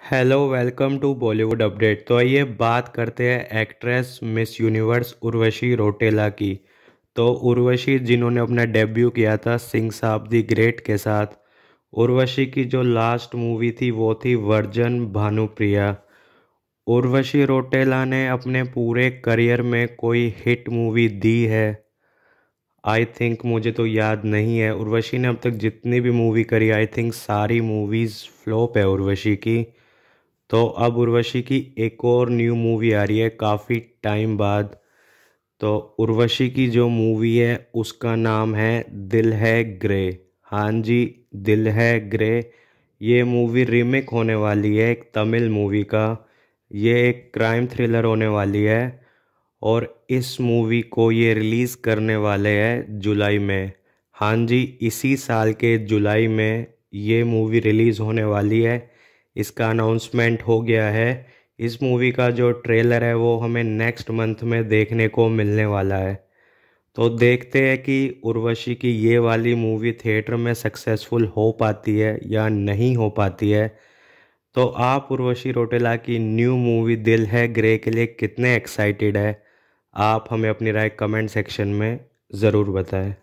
Hello welcome to Bollywood update तो आइए बात करते हैं actress Miss Universe Urvashi Rautela की। तो उर्वशी जिन्होंने अपना डेब्यू किया था, सिंह साहब दी ग्रेट के साथ। उर्वशी की जो लास्ट मूवी थी, वो थी वर्जन भानुप्रिया। उर्वशी रोटेला ने अपने पूरे करियर में कोई हिट मूवी दी है? आई थिंक मुझे तो याद नहीं है। उर्वशी ने अब तक जितनी भी मूवी करी आई थिंक सारी मूवीज़ फ्लॉप है उर्वशी की। तो अब उर्वशी की एक और न्यू मूवी आ रही है, काफ़ी टाइम बाद। तो उर्वशी की जो मूवी है, उसका नाम है दिल है ग्रे। हाँ जी, दिल है ग्रे। ये मूवी रीमेक होने वाली है, एक तमिल मूवी का। ये एक क्राइम थ्रिलर होने वाली है और इस मूवी को ये रिलीज़ करने वाले हैं जुलाई में। हाँ जी, इसी साल के जुलाई में ये मूवी रिलीज़ होने वाली है। इसका अनाउंसमेंट हो गया है। इस मूवी का जो ट्रेलर है, वो हमें नेक्स्ट मंथ में देखने को मिलने वाला है। तो देखते हैं कि उर्वशी की ये वाली मूवी थिएटर में सक्सेसफुल हो पाती है या नहीं हो पाती है। तो आप उर्वशी रोटेला की न्यू मूवी दिल है ग्रे के लिए कितने एक्साइटेड है, आप हमें अपनी राय कमेंट सेक्शन में ज़रूर बताएँ।